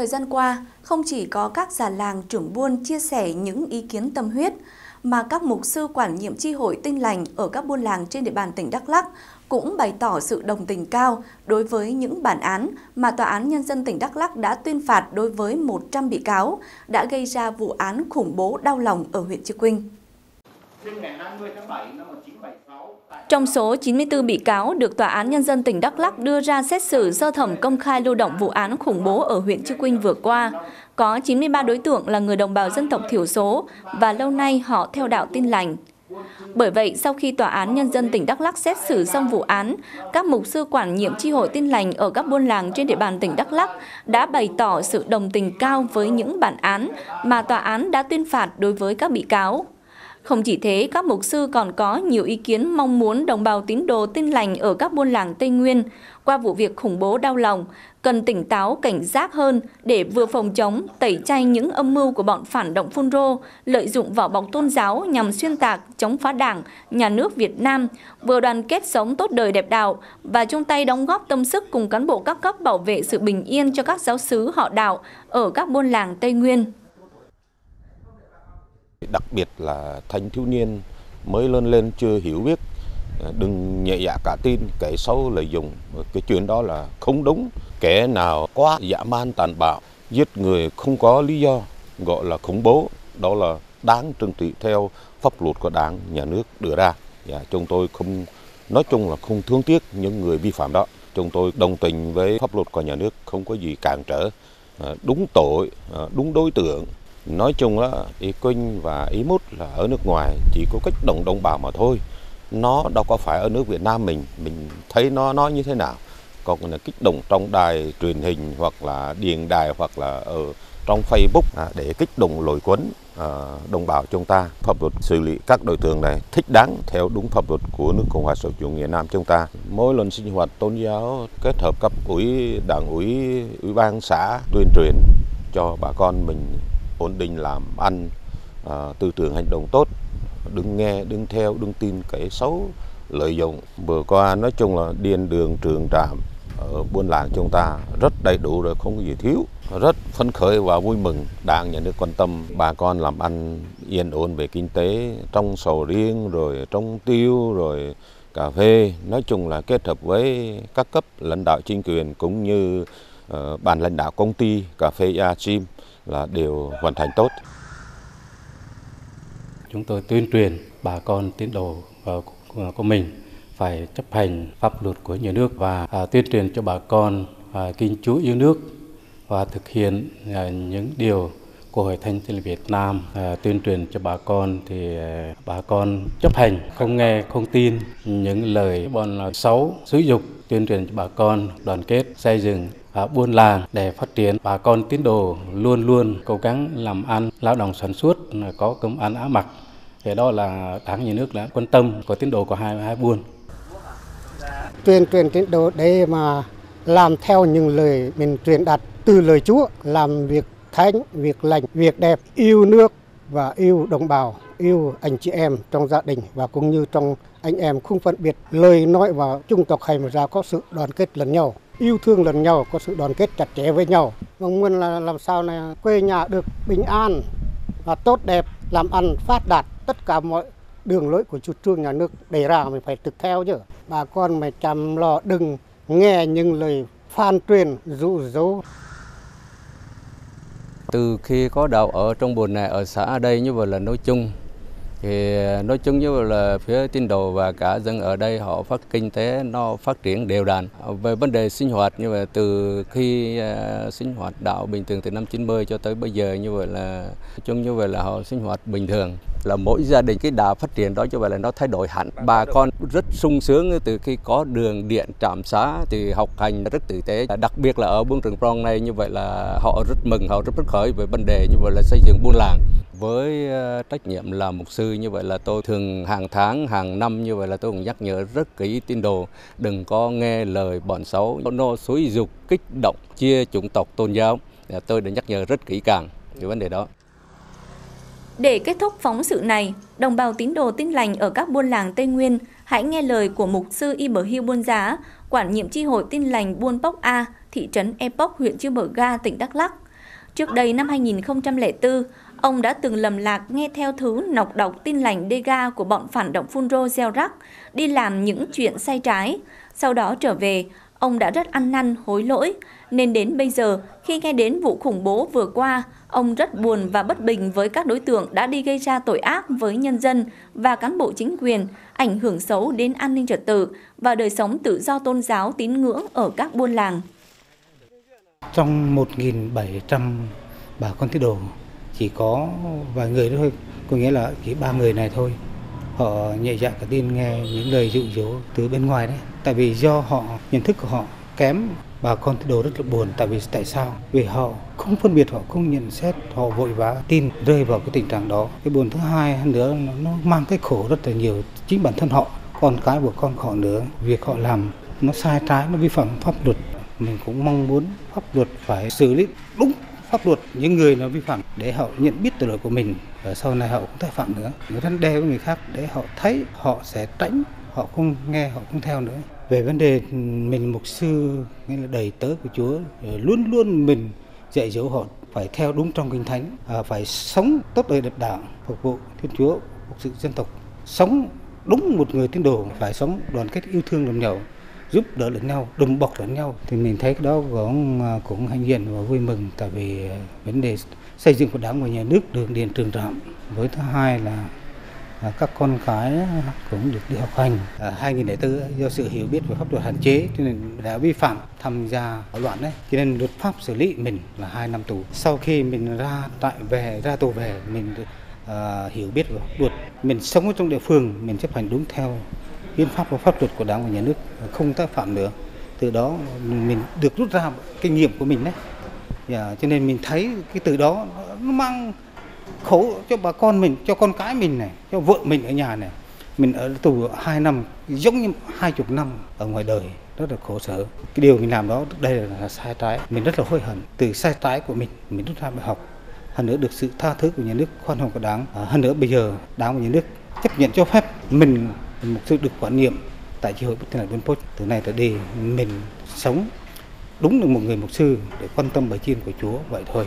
Thời gian qua, không chỉ có các già làng trưởng buôn chia sẻ những ý kiến tâm huyết, mà các mục sư quản nhiệm chi hội tinh lành ở các buôn làng trên địa bàn tỉnh Đắk Lắk cũng bày tỏ sự đồng tình cao đối với những bản án mà Tòa án Nhân dân tỉnh Đắk Lắk đã tuyên phạt đối với 100 bị cáo đã gây ra vụ án khủng bố đau lòng ở huyện Chư Quynh. Trong số 94 bị cáo được Tòa án Nhân dân tỉnh Đắk lắc đưa ra xét xử sơ thẩm công khai lưu động vụ án khủng bố ở huyện Chư Quynh vừa qua, có 93 đối tượng là người đồng bào dân tộc thiểu số và lâu nay họ theo đạo tin lành. Bởi vậy, sau khi Tòa án Nhân dân tỉnh Đắk lắc xét xử xong vụ án, các mục sư quản nhiệm chi hội tin lành ở các buôn làng trên địa bàn tỉnh Đắk lắc đã bày tỏ sự đồng tình cao với những bản án mà tòa án đã tuyên phạt đối với các bị cáo. Không chỉ thế, các mục sư còn có nhiều ý kiến mong muốn đồng bào tín đồ tin lành ở các buôn làng Tây Nguyên. Qua vụ việc khủng bố đau lòng, cần tỉnh táo cảnh giác hơn để vừa phòng chống, tẩy chay những âm mưu của bọn phản động phun rô, lợi dụng vỏ bọc tôn giáo nhằm xuyên tạc, chống phá đảng, nhà nước Việt Nam, vừa đoàn kết sống tốt đời đẹp đạo và chung tay đóng góp tâm sức cùng cán bộ các cấp bảo vệ sự bình yên cho các giáo sứ họ đạo ở các buôn làng Tây Nguyên đặc biệt là thanh thiếu niên mới lớn lên chưa hiểu biết à, đừng nhẹ dạ cả tin, kẻ xấu lợi dụng. Cái chuyện đó là không đúng. Kẻ nào quá dã man tàn bạo, giết người không có lý do, gọi là khủng bố, đó là đáng trừng trị theo pháp luật của đảng, nhà nước đưa ra. Và chúng tôi không, nói chung là không thương tiếc những người vi phạm đó. Chúng tôi đồng tình với pháp luật của nhà nước, không có gì cản trở. À, đúng tội à, đúng đối tượng Nói chung là ý Quynh và ý Mút là ở nước ngoài chỉ có cách đồng đồng bào mà thôi. Nó đâu có phải ở nước Việt Nam mình, mình thấy nó nói như thế nào. Còn là kích động trong đài truyền hình hoặc là điện đài hoặc là ở trong Facebook à, để kích động lôi cuốn à, đồng bào chúng ta pháp luật xử lý các đối tượng này thích đáng theo đúng pháp luật của nước Cộng hòa xã hội chủ nghĩa Nam chúng ta mỗi lần sinh hoạt tôn giáo kết hợp cấp ủy đảng ủy ủy ban xã tuyên truyền cho bà con mình ổn định làm ăn à, tư tưởng hành động tốt đừng nghe đừng theo đừng tin cái xấu lợi dụng. Vừa qua nói chung là điền đường trường trạm ở buôn làng chúng ta rất đầy đủ rồi không có gì thiếu. Rất phấn khởi và vui mừng đảng nhà nước quan tâm bà con làm ăn yên ổn về kinh tế trong sầu riêng rồi trong tiêu rồi cà phê. Nói chung là kết hợp với các cấp lãnh đạo chính quyền cũng như uh, ban lãnh đạo công ty cà phê Achim là đều hoàn thành tốt. Chúng tôi tuyên truyền bà con tín đồ của mình phải chấp hành pháp luật của nhà nước và à, tuyên truyền cho bà con à, kinh chú yêu nước và thực hiện à, những điều của Hội Thánh Thiên Việt Nam tuyên truyền cho bà con thì bà con chấp hành, không nghe, không tin những lời bọn xấu, xúi dục tuyên truyền cho bà con đoàn kết xây dựng và buôn làng để phát triển. Bà con tín đồ luôn luôn cố gắng làm ăn, lao động sản xuất có cơm ăn áo mặc. Thì đó là đảng, nhà nước đã quan tâm của tín đồ của hai hai buôn. Tuyên truyền tín đồ để mà làm theo những lời mình truyền đạt từ lời Chúa, làm việc thánh, việc lành, việc đẹp, yêu nước và yêu đồng bào, yêu anh chị em trong gia đình và cũng như trong anh em không phân biệt. Lời nói và chung tộc hay mà ra có sự đoàn kết lẫn nhau yêu thương lẫn nhau, có sự đoàn kết chặt chẽ với nhau. Mong muốn là làm sao này, quê nhà được bình an và tốt đẹp, làm ăn phát đạt, tất cả mọi đường lối của chủ trương nhà nước đề ra mình phải thực theo chứ. Bà con phải chăm lo đừng nghe những lời phan truyền, dụ dỗ. Từ khi có đạo ở trong buồn này, ở xã đây như vậy là nói chung thì ờ, nói chung như vậy là phía tín đồ và cả dân ở đây họ phát kinh tế, nó phát triển đều đặn. Về vấn đề sinh hoạt như vậy, từ khi ờ, sinh hoạt đạo bình thường từ năm 90 cho tới bây giờ như vậy là, nói chung như vậy là họ sinh hoạt bình thường. Là mỗi gia đình cái đà phát triển đó cho vậy là nó thay đổi hẳn. Bà con rất sung sướng từ khi có đường điện trạm xá thì học hành rất tử tế. Đặc biệt là ở buôn trường prong này như vậy là họ rất mừng, họ rất phấn khởi về vấn đề như vậy là xây dựng buôn làng với ờ, trách nhiệm là mục sư như vậy là tôi thường hàng tháng hàng năm như vậy là tôi cũng nhắc nhở rất kỹ tín đồ đừng có nghe lời bọn xấu nó xúi dục kích động chia chủng tộc tôn giáo tôi đã nhắc nhở rất kỹ càng cái vấn đề đó để kết thúc phóng sự này, đồng bào tín đồ tin lành ở các buôn làng Tây Nguyên hãy nghe lời của mục sư Ibrahim Buôn Giá, quản nhiệm chi hội tin lành Buôn Bốc A, thị trấn Epoch, huyện Chư Bờ Ga, tỉnh Đắk Lắk. Trước đây năm 2004, ông đã từng lầm lạc nghe theo thứ nọc độc tin lành Dega của bọn phản động Phunro gieo rắc, đi làm những chuyện sai trái. Sau đó trở về, ông đã rất ăn năn hối lỗi, nên đến bây giờ khi nghe đến vụ khủng bố vừa qua, ông rất buồn và bất bình với các đối tượng đã đi gây ra tội ác với nhân dân và cán bộ chính quyền, ảnh hưởng xấu đến an ninh trật tự và đời sống tự do tôn giáo tín ngưỡng ở các buôn làng. Trong 1.700 bà con tín đồ chỉ có vài người thôi, có nghĩa là chỉ ba người này thôi. Họ nhẹ dạ cả tin nghe những lời dụ dỗ từ bên ngoài đấy. Tại vì do họ nhận thức của họ kém bà con tín đồ rất là buồn tại vì tại sao vì họ không phân biệt họ không nhận xét họ vội vã tin rơi vào cái tình trạng đó cái buồn thứ hai nữa nó mang cái khổ rất là nhiều chính bản thân họ con cái của con họ nữa việc họ làm nó sai trái nó vi phạm pháp luật mình cũng mong muốn pháp luật phải xử lý đúng pháp luật những người nó vi phạm để họ nhận biết tội lỗi của mình. Và sau này họ không tái phạm nữa. Người răn đe với người khác để họ thấy họ sẽ tránh họ không nghe họ không theo nữa. Về vấn đề mình mục sư nghĩa là đầy tớ của Chúa luôn luôn mình dạy dỗ họ phải theo đúng trong kinh thánh à, phải sống tốt đời đẹp đạo phục vụ Thiên Chúa phục sự dân tộc. Sống đúng một người tín đồ phải sống đoàn kết yêu thương đồng nhau giúp đỡ lẫn nhau đùm bọc lẫn nhau thì mình thấy đó cũng à, cũng hạnh diện và vui mừng tại vì à, vấn đề xây dựng của đảng và nhà nước đường điện trường trạm với thứ hai là à, các con cái cũng được đi học hành. À, 2004 do sự hiểu biết về pháp luật hạn chế cho nên đã vi phạm tham gia bạo loạn đấy. Cho nên luật pháp xử lý mình là 2 năm tù. Sau khi mình ra tại về ra tù về mình uh, hiểu biết về pháp luật, mình sống ở trong địa phương mình chấp hành đúng theo hiến pháp và pháp luật của đảng và nhà nước không tái phạm nữa. Từ đó mình được rút ra kinh nghiệm của mình đấy. Yeah, cho nên mình thấy cái từ đó nó mang khổ cho bà con mình cho con cái mình này cho vợ mình ở nhà này. Mình ở tù 2 năm giống như hai chục năm ở ngoài đời rất là khổ sở. Cái điều mình làm đó đây là, là sai trái. Mình rất là hối hận từ sai trái của mình mình rút ra bài học. Hơn nữa được sự tha thứ của nhà nước khoan hồng của đảng. À, hơn nữa bây giờ đảng và nhà nước chấp nhận cho phép mình một sự được quan niệm tại chi hội bất thiên vân Post từ nay tới đây mình sống đúng là một người mục sư để quan tâm bài chiên của Chúa, vậy thôi.